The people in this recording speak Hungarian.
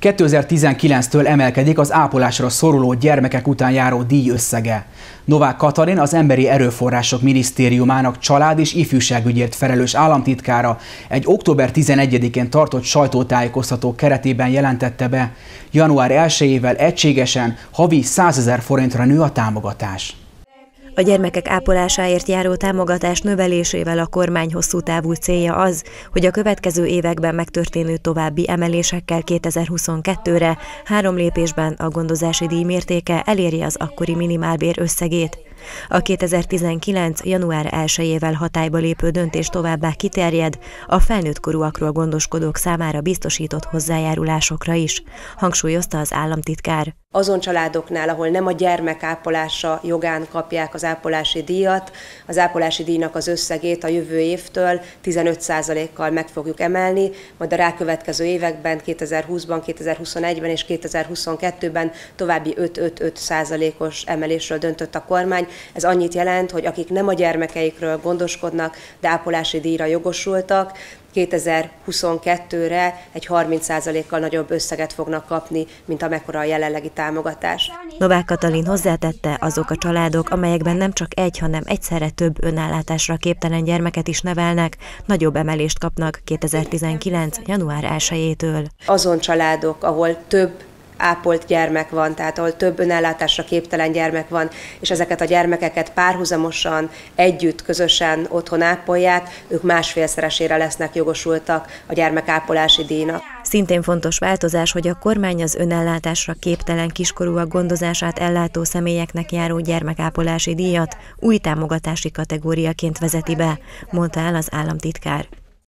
2019-től emelkedik az ápolásra szoruló gyermekek után járó díj összege. Novák Katalin az Emberi Erőforrások Minisztériumának család és ifjúságügyért felelős államtitkára egy október 11-én tartott sajtótájékoztató keretében jelentette be, január 1-ével egységesen havi 100 ezer forintra nő a támogatás. A gyermekek ápolásáért járó támogatás növelésével a kormány hosszú távú célja az, hogy a következő években megtörténő további emelésekkel 2022-re három lépésben a gondozási díj mértéke eléri az akkori minimálbér összegét. A 2019. január 1-ével hatályba lépő döntés továbbá kiterjed a felnőtt korúakról gondoskodók számára biztosított hozzájárulásokra is, hangsúlyozta az államtitkár azon családoknál, ahol nem a gyermek ápolása jogán kapják az ápolási díjat, az ápolási díjnak az összegét a jövő évtől 15%-kal meg fogjuk emelni, majd a rákövetkező években, 2020-ban, 2021-ben és 2022-ben további 5-5-5%-os emelésről döntött a kormány. Ez annyit jelent, hogy akik nem a gyermekeikről gondoskodnak, de ápolási díjra jogosultak, 2022-re egy 30%-kal nagyobb összeget fognak kapni, mint amekkora a jelenlegi támogatás. Novák Katalin hozzátette, azok a családok, amelyekben nem csak egy, hanem egyszerre több önállátásra képtelen gyermeket is nevelnek, nagyobb emelést kapnak 2019. január 1-től. Azon családok, ahol több ápolt gyermek van, tehát ahol több önellátásra képtelen gyermek van, és ezeket a gyermekeket párhuzamosan, együtt, közösen otthon ápolják, ők másfélszeresére lesznek jogosultak a gyermekápolási díjnak. Szintén fontos változás, hogy a kormány az önellátásra képtelen kiskorúak gondozását ellátó személyeknek járó gyermekápolási díjat új támogatási kategóriaként vezeti be, mondta el az államtitkár.